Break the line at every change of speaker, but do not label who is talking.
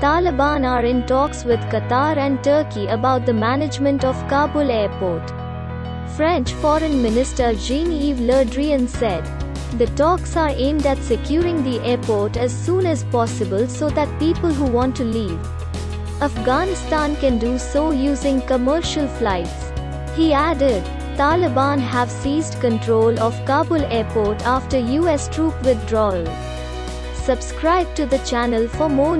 Taliban are in talks with Qatar and Turkey about the management of Kabul airport. French Foreign Minister Jean-Yves Le Drian said, the talks are aimed at securing the airport as soon as possible so that people who want to leave Afghanistan can do so using commercial flights. He added, Taliban have seized control of Kabul airport after US troop withdrawal. Subscribe to the channel for more